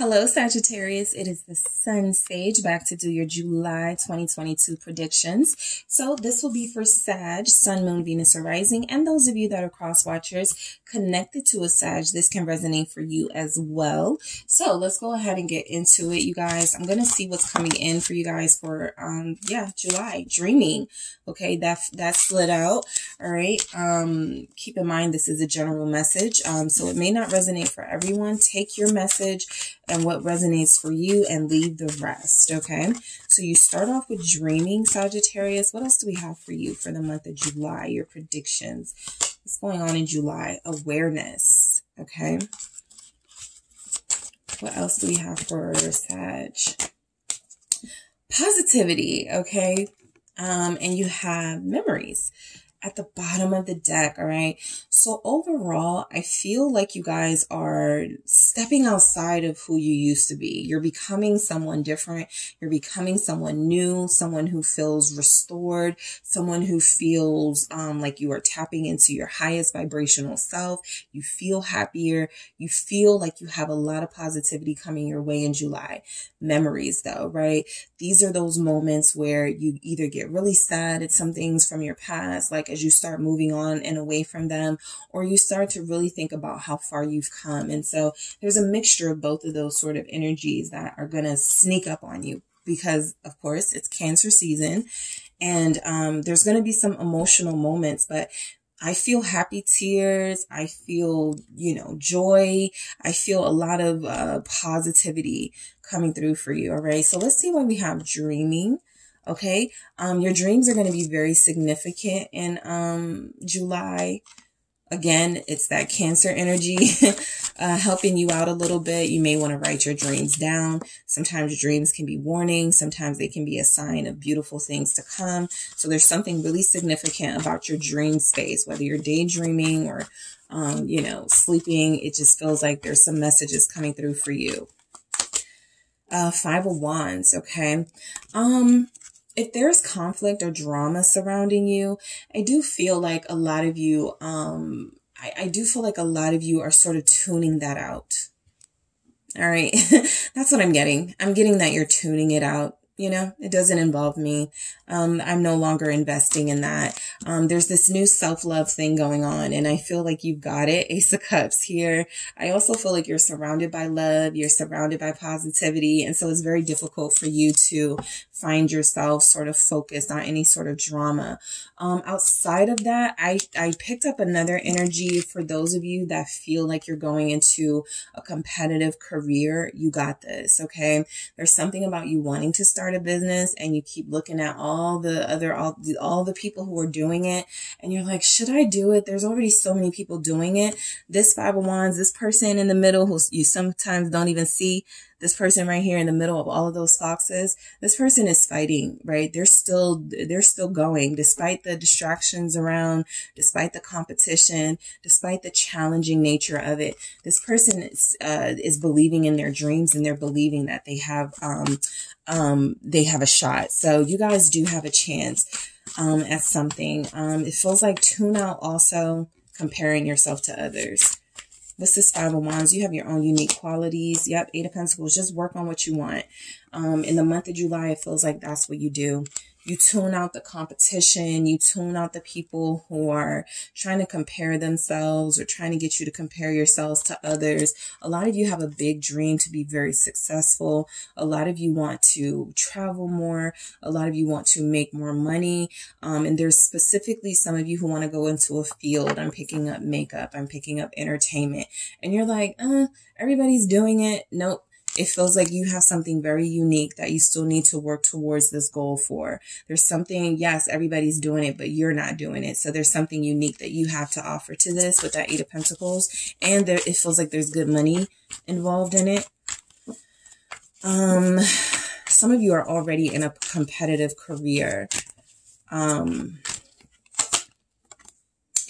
Hello, Sagittarius. It is the Sun Sage back to do your July 2022 predictions. So this will be for Sag, Sun, Moon, Venus, or Rising, and those of you that are cross watchers connected to a Sag, this can resonate for you as well. So let's go ahead and get into it, you guys. I'm going to see what's coming in for you guys for, um, yeah, July, dreaming. Okay, that, that slid out. All right. Um, keep in mind, this is a general message. Um, so it may not resonate for everyone. Take your message and what resonates for you and leave the rest. Okay. So you start off with dreaming, Sagittarius. What else do we have for you for the month of July? Your predictions. What's going on in July? Awareness. Okay. What else do we have for Sag? Positivity. Okay. Um, and you have memories at the bottom of the deck. All right. So overall, I feel like you guys are stepping outside of who you used to be. You're becoming someone different. You're becoming someone new, someone who feels restored, someone who feels um, like you are tapping into your highest vibrational self. You feel happier. You feel like you have a lot of positivity coming your way in July. Memories though, right? These are those moments where you either get really sad at some things from your past, like as you start moving on and away from them, or you start to really think about how far you've come. And so there's a mixture of both of those sort of energies that are going to sneak up on you because, of course, it's cancer season and um, there's going to be some emotional moments, but I feel happy tears. I feel, you know, joy. I feel a lot of uh, positivity coming through for you. All right. So let's see what we have dreaming. Okay. Um, your dreams are going to be very significant in, um, July. Again, it's that cancer energy, uh, helping you out a little bit. You may want to write your dreams down. Sometimes dreams can be warnings. Sometimes they can be a sign of beautiful things to come. So there's something really significant about your dream space, whether you're daydreaming or, um, you know, sleeping. It just feels like there's some messages coming through for you. Uh, five of wands. Okay. Um, if there's conflict or drama surrounding you, I do feel like a lot of you, um, I, I do feel like a lot of you are sort of tuning that out. All right. That's what I'm getting. I'm getting that you're tuning it out you know, it doesn't involve me. Um, I'm no longer investing in that. Um, there's this new self-love thing going on and I feel like you've got it. Ace of Cups here. I also feel like you're surrounded by love. You're surrounded by positivity. And so it's very difficult for you to find yourself sort of focused on any sort of drama. Um, outside of that, I, I picked up another energy for those of you that feel like you're going into a competitive career. You got this. Okay. There's something about you wanting to start start a business and you keep looking at all the other, all the, all the people who are doing it and you're like, should I do it? There's already so many people doing it. This five of wands, this person in the middle who you sometimes don't even see this person right here in the middle of all of those foxes, this person is fighting, right? They're still, they're still going despite the distractions around, despite the competition, despite the challenging nature of it. This person is, uh, is believing in their dreams and they're believing that they have, um, um, they have a shot. So you guys do have a chance, um, at something. Um, it feels like tune out also comparing yourself to others. This Five of Wands? You have your own unique qualities. Yep, Eight of Pentacles. Just work on what you want. Um, in the month of July, it feels like that's what you do. You tune out the competition. You tune out the people who are trying to compare themselves or trying to get you to compare yourselves to others. A lot of you have a big dream to be very successful. A lot of you want to travel more. A lot of you want to make more money. Um, and there's specifically some of you who want to go into a field. I'm picking up makeup. I'm picking up entertainment. And you're like, uh, everybody's doing it. Nope it feels like you have something very unique that you still need to work towards this goal for. There's something, yes, everybody's doing it, but you're not doing it. So there's something unique that you have to offer to this with that Eight of Pentacles. And there, it feels like there's good money involved in it. Um, some of you are already in a competitive career. Um,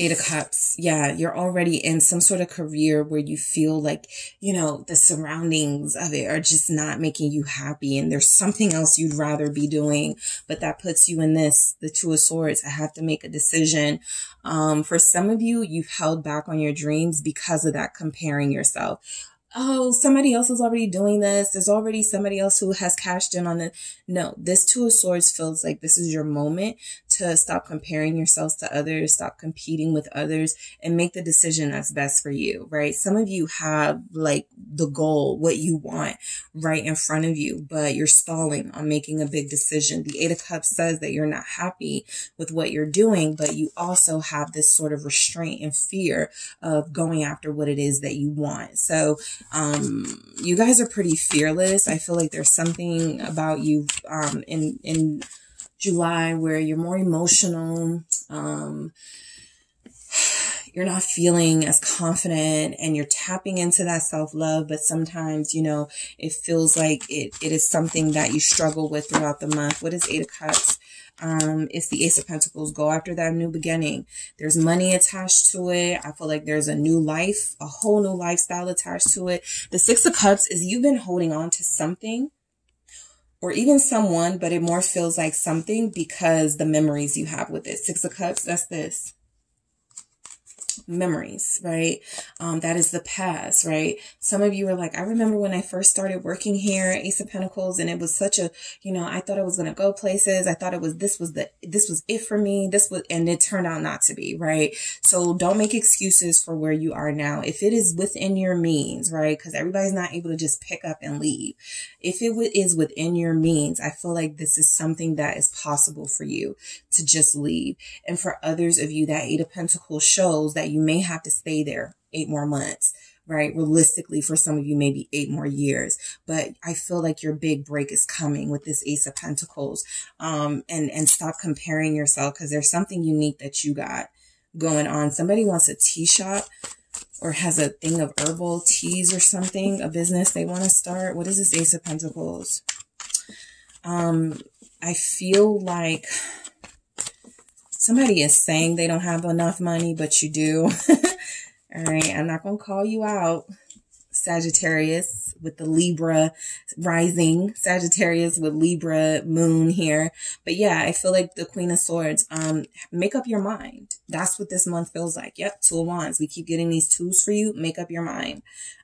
Eight of Cups. Yeah, you're already in some sort of career where you feel like, you know, the surroundings of it are just not making you happy and there's something else you'd rather be doing, but that puts you in this, the Two of Swords. I have to make a decision. Um, for some of you, you've held back on your dreams because of that comparing yourself oh, somebody else is already doing this. There's already somebody else who has cashed in on it. No, this Two of Swords feels like this is your moment to stop comparing yourselves to others, stop competing with others, and make the decision that's best for you, right? Some of you have like the goal, what you want right in front of you, but you're stalling on making a big decision. The Eight of Cups says that you're not happy with what you're doing, but you also have this sort of restraint and fear of going after what it is that you want. So, um, you guys are pretty fearless. I feel like there's something about you, um, in, in, July where you're more emotional. Um, you're not feeling as confident and you're tapping into that self love, but sometimes, you know, it feels like it, it is something that you struggle with throughout the month. What is Eight of Cups? Um, it's the Ace of Pentacles. Go after that new beginning. There's money attached to it. I feel like there's a new life, a whole new lifestyle attached to it. The Six of Cups is you've been holding on to something or even someone, but it more feels like something because the memories you have with it. Six of Cups, that's this memories, right? Um, that is the past, right? Some of you are like, I remember when I first started working here, Ace of Pentacles, and it was such a, you know, I thought I was going to go places. I thought it was, this was the, this was it for me. This was, and it turned out not to be, right? So don't make excuses for where you are now. If it is within your means, right? Cause everybody's not able to just pick up and leave. If it is within your means, I feel like this is something that is possible for you to just leave. And for others of you, that Eight of Pentacles shows that you may have to stay there eight more months right? Realistically, for some of you, maybe eight more years. But I feel like your big break is coming with this Ace of Pentacles. Um, and, and stop comparing yourself because there's something unique that you got going on. Somebody wants a tea shop or has a thing of herbal teas or something, a business they want to start. What is this Ace of Pentacles? Um, I feel like somebody is saying they don't have enough money, but you do. All right. I'm not going to call you out. Sagittarius with the Libra rising, Sagittarius with Libra moon here. But yeah, I feel like the Queen of Swords, um, make up your mind. That's what this month feels like. Yep. Two of Wands. We keep getting these twos for you. Make up your mind.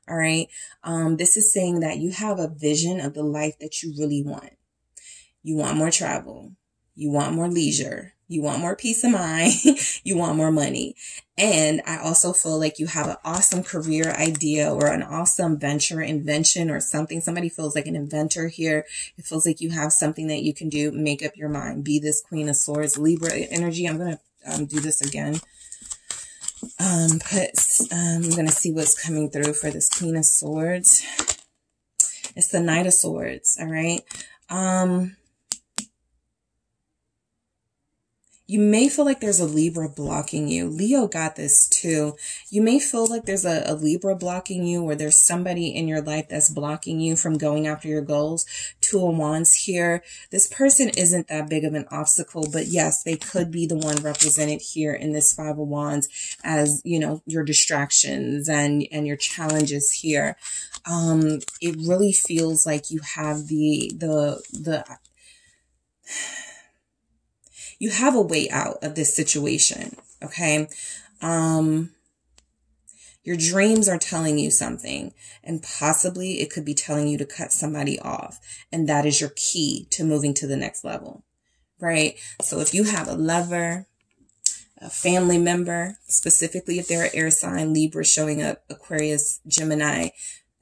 All right. Um, this is saying that you have a vision of the life that you really want. You want more travel. You want more leisure. You want more peace of mind. you want more money. And I also feel like you have an awesome career idea or an awesome venture, invention or something. Somebody feels like an inventor here. It feels like you have something that you can do. Make up your mind. Be this queen of swords, Libra energy. I'm going to um, do this again. Um, put, um, I'm going to see what's coming through for this queen of swords. It's the knight of swords. All right. Um, You may feel like there's a Libra blocking you. Leo got this too. You may feel like there's a, a, Libra blocking you or there's somebody in your life that's blocking you from going after your goals. Two of Wands here. This person isn't that big of an obstacle, but yes, they could be the one represented here in this Five of Wands as, you know, your distractions and, and your challenges here. Um, it really feels like you have the, the, the, you have a way out of this situation. Okay. Um, your dreams are telling you something and possibly it could be telling you to cut somebody off. And that is your key to moving to the next level. Right. So if you have a lover, a family member, specifically if they're an air sign, Libra showing up, Aquarius, Gemini,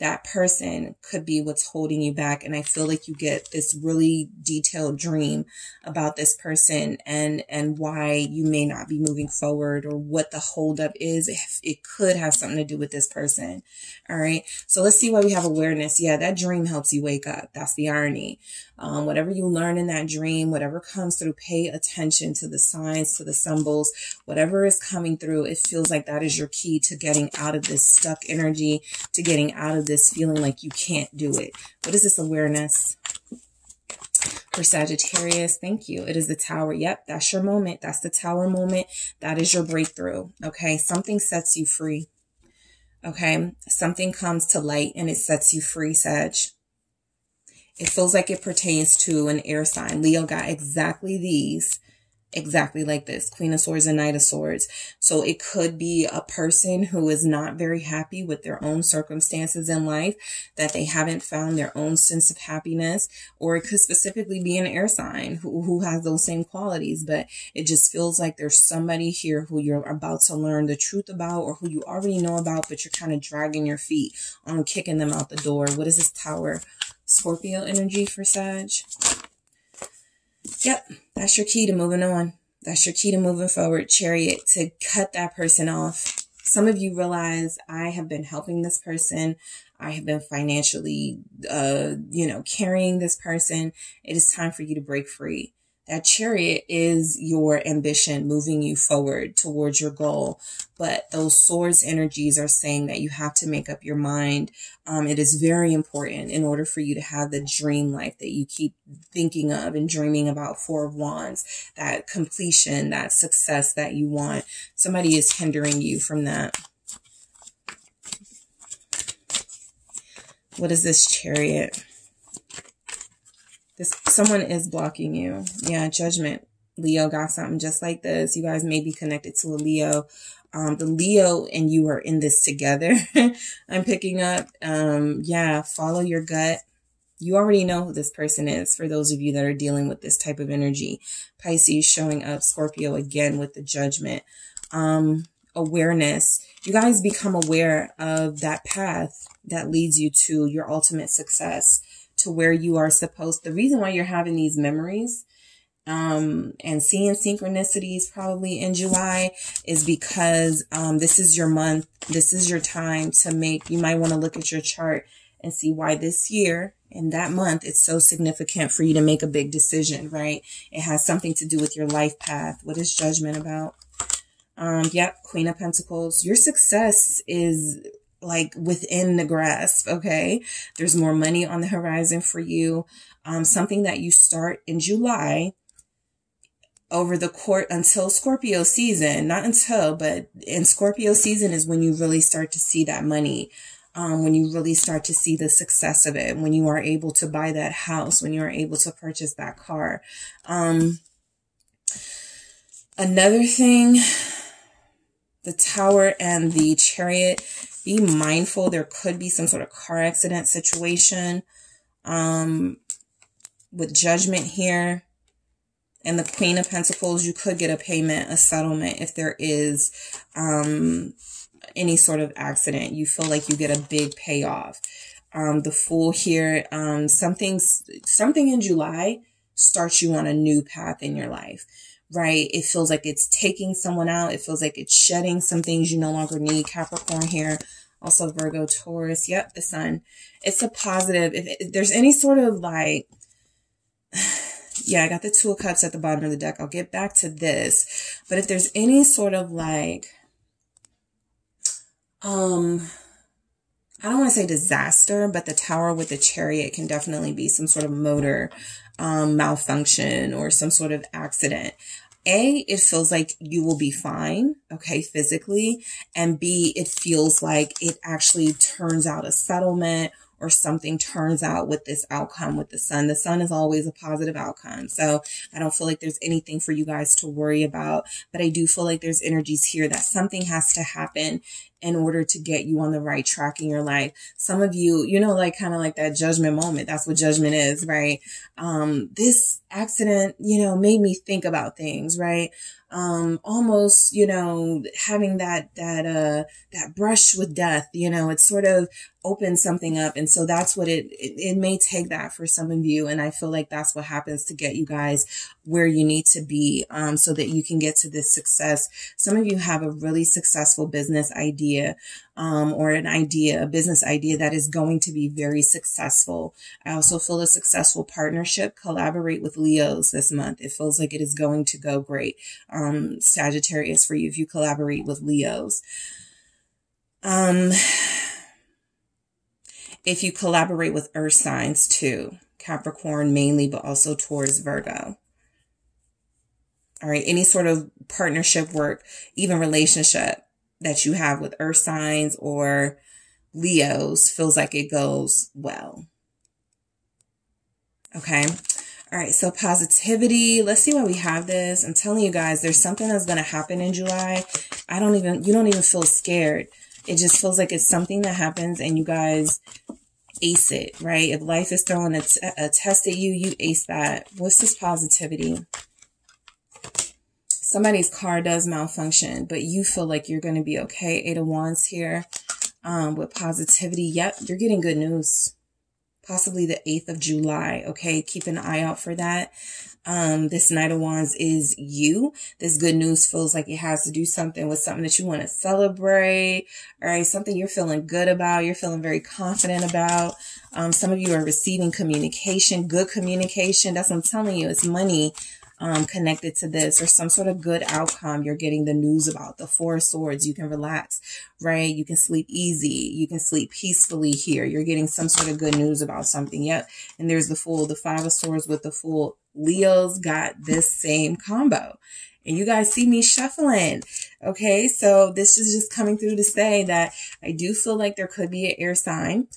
that person could be what's holding you back. And I feel like you get this really detailed dream about this person and, and why you may not be moving forward or what the holdup is. If it could have something to do with this person. All right. So let's see why we have awareness. Yeah, that dream helps you wake up. That's the irony. Um, whatever you learn in that dream, whatever comes through, pay attention to the signs, to the symbols, whatever is coming through. It feels like that is your key to getting out of this stuck energy, to getting out of this feeling like you can't do it. What is this awareness? for Sagittarius. Thank you. It is the tower. Yep, that's your moment. That's the tower moment. That is your breakthrough. Okay. Something sets you free. Okay. Something comes to light and it sets you free, Sag. It feels like it pertains to an air sign. Leo got exactly these exactly like this Queen of Swords and Knight of Swords. So it could be a person who is not very happy with their own circumstances in life, that they haven't found their own sense of happiness, or it could specifically be an air sign who, who has those same qualities. But it just feels like there's somebody here who you're about to learn the truth about or who you already know about, but you're kind of dragging your feet on kicking them out the door. What is this tower? Scorpio energy for Sag. Yep, that's your key to moving on. That's your key to moving forward. Chariot to cut that person off. Some of you realize I have been helping this person. I have been financially, uh, you know, carrying this person. It is time for you to break free. That chariot is your ambition moving you forward towards your goal. But those swords energies are saying that you have to make up your mind. Um, it is very important in order for you to have the dream life that you keep thinking of and dreaming about four of wands, that completion, that success that you want. Somebody is hindering you from that. What is this chariot? This someone is blocking you. Yeah, judgment. Leo got something just like this. You guys may be connected to a Leo. Um, the Leo and you are in this together. I'm picking up. Um, yeah, follow your gut. You already know who this person is for those of you that are dealing with this type of energy. Pisces showing up, Scorpio again with the judgment. Um, awareness. You guys become aware of that path that leads you to your ultimate success to where you are supposed. The reason why you're having these memories um, and seeing synchronicities probably in July is because um, this is your month. This is your time to make. You might want to look at your chart and see why this year and that month it's so significant for you to make a big decision, right? It has something to do with your life path. What is judgment about? Um, yep, Queen of Pentacles. Your success is like within the grasp. Okay. There's more money on the horizon for you. Um, something that you start in July over the court until Scorpio season, not until, but in Scorpio season is when you really start to see that money. Um, when you really start to see the success of it, when you are able to buy that house, when you are able to purchase that car. Um, another thing, the tower and the chariot be mindful. There could be some sort of car accident situation um, with judgment here. And the Queen of Pentacles, you could get a payment, a settlement if there is um, any sort of accident. You feel like you get a big payoff. Um, the Fool here, um, something, something in July starts you on a new path in your life right? It feels like it's taking someone out. It feels like it's shedding some things you no longer need. Capricorn here. Also Virgo, Taurus. Yep, the sun. It's a positive. If, if there's any sort of like, yeah, I got the two of cups at the bottom of the deck. I'll get back to this. But if there's any sort of like, um, I don't want to say disaster, but the tower with the chariot can definitely be some sort of motor um, malfunction or some sort of accident. A, it feels like you will be fine, okay, physically. And B, it feels like it actually turns out a settlement or something turns out with this outcome with the sun. The sun is always a positive outcome. So I don't feel like there's anything for you guys to worry about, but I do feel like there's energies here that something has to happen in order to get you on the right track in your life. Some of you, you know, like kind of like that judgment moment. That's what judgment is, right? Um, this accident, you know, made me think about things, right? Um, almost, you know, having that, that, uh, that brush with death, you know, it sort of opens something up. And so that's what it, it, it may take that for some of you. And I feel like that's what happens to get you guys where you need to be, um, so that you can get to this success. Some of you have a really successful business idea, um, or an idea, a business idea that is going to be very successful. I also feel a successful partnership, collaborate with Leos this month. It feels like it is going to go great. Um, Sagittarius for you if you collaborate with Leos. Um, if you collaborate with earth signs too, Capricorn mainly, but also towards Virgo. All right. Any sort of partnership work, even relationship that you have with earth signs or Leos feels like it goes well. Okay. All right, so positivity. Let's see why we have this. I'm telling you guys, there's something that's going to happen in July. I don't even, you don't even feel scared. It just feels like it's something that happens and you guys ace it, right? If life is throwing a, a test at you, you ace that. What's this positivity? Somebody's car does malfunction, but you feel like you're going to be okay. Eight of Wands here um, with positivity. Yep, you're getting good news. Possibly the 8th of July. Okay, keep an eye out for that. Um, this Knight of Wands is you. This good news feels like it has to do something with something that you want to celebrate. All right, something you're feeling good about. You're feeling very confident about. Um, some of you are receiving communication, good communication. That's what I'm telling you. It's money um, connected to this or some sort of good outcome you're getting the news about. The Four Swords, you can relax, right? You can sleep easy. You can sleep peacefully here. You're getting some sort of good news about something. Yep. And there's the Fool, the Five of Swords with the Fool. Leo's got this same combo. And you guys see me shuffling. Okay. So this is just coming through to say that I do feel like there could be an air sign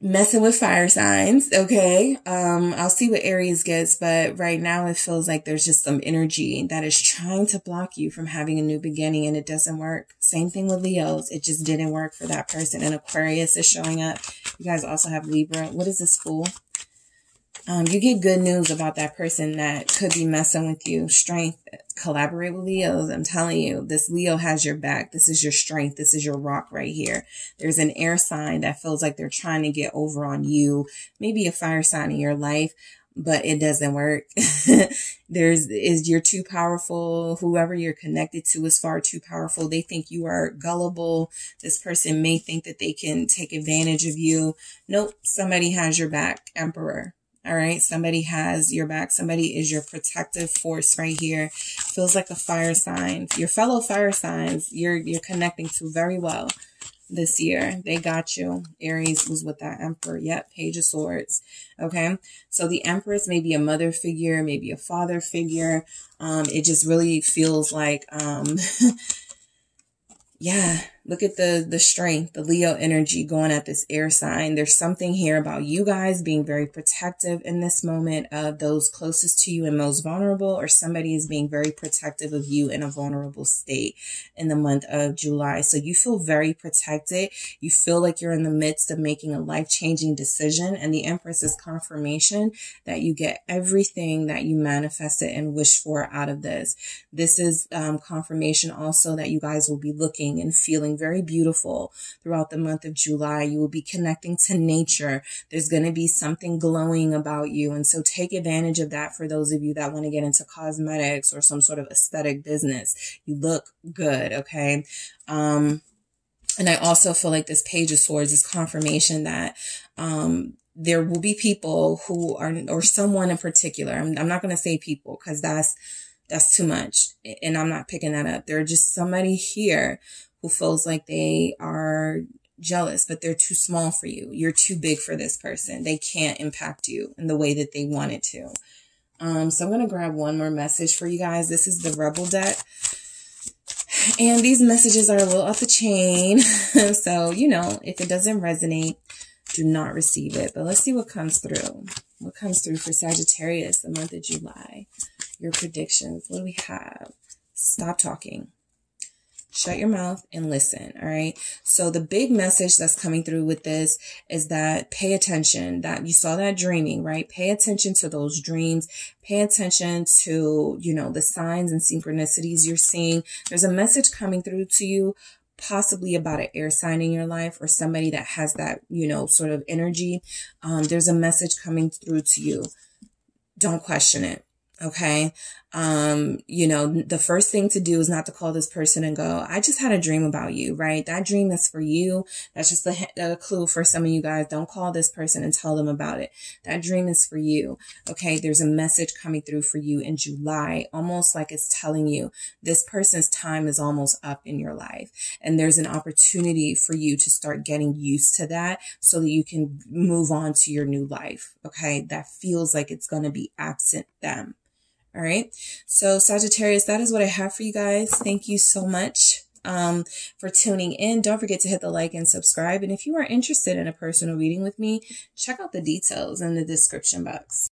messing with fire signs. Okay. Um, I'll see what Aries gets, but right now it feels like there's just some energy that is trying to block you from having a new beginning and it doesn't work. Same thing with Leos. It just didn't work for that person. And Aquarius is showing up. You guys also have Libra. What is this fool? Um, you get good news about that person that could be messing with you. Strength, collaborate with Leos. I'm telling you, this Leo has your back. This is your strength. This is your rock right here. There's an air sign that feels like they're trying to get over on you. Maybe a fire sign in your life, but it doesn't work. There's, is you're too powerful. Whoever you're connected to is far too powerful. They think you are gullible. This person may think that they can take advantage of you. Nope. Somebody has your back. Emperor. All right. Somebody has your back. Somebody is your protective force right here. Feels like a fire sign. Your fellow fire signs, you're, you're connecting to very well this year. They got you. Aries was with that emperor. Yep. Page of swords. Okay. So the empress may be a mother figure, maybe a father figure. Um, it just really feels like, um, yeah, look at the the strength, the Leo energy going at this air sign. There's something here about you guys being very protective in this moment of those closest to you and most vulnerable, or somebody is being very protective of you in a vulnerable state in the month of July. So you feel very protected. You feel like you're in the midst of making a life changing decision, and the Empress is confirmation that you get everything that you manifested and wish for out of this. This is um, confirmation also that you guys will be looking and feeling very beautiful throughout the month of July. You will be connecting to nature. There's going to be something glowing about you. And so take advantage of that for those of you that want to get into cosmetics or some sort of aesthetic business. You look good. Okay. Um, and I also feel like this page of swords is confirmation that, um, there will be people who are, or someone in particular. I'm, I'm not going to say people because that's, that's too much. And I'm not picking that up. There's just somebody here who feels like they are jealous, but they're too small for you. You're too big for this person. They can't impact you in the way that they want it to. Um, so I'm going to grab one more message for you guys. This is the Rebel deck. And these messages are a little off the chain. so, you know, if it doesn't resonate, do not receive it. But let's see what comes through. What comes through for Sagittarius the month of July your predictions. What do we have? Stop talking. Shut your mouth and listen. All right. So the big message that's coming through with this is that pay attention that you saw that dreaming, right? Pay attention to those dreams. Pay attention to, you know, the signs and synchronicities you're seeing. There's a message coming through to you possibly about an air sign in your life or somebody that has that, you know, sort of energy. Um, there's a message coming through to you. Don't question it. Okay. Um, you know, the first thing to do is not to call this person and go, I just had a dream about you, right? That dream is for you. That's just a, a, clue for some of you guys. Don't call this person and tell them about it. That dream is for you. Okay. There's a message coming through for you in July, almost like it's telling you this person's time is almost up in your life. And there's an opportunity for you to start getting used to that so that you can move on to your new life. Okay. That feels like it's going to be absent them. All right. So Sagittarius, that is what I have for you guys. Thank you so much um, for tuning in. Don't forget to hit the like and subscribe. And if you are interested in a personal reading with me, check out the details in the description box.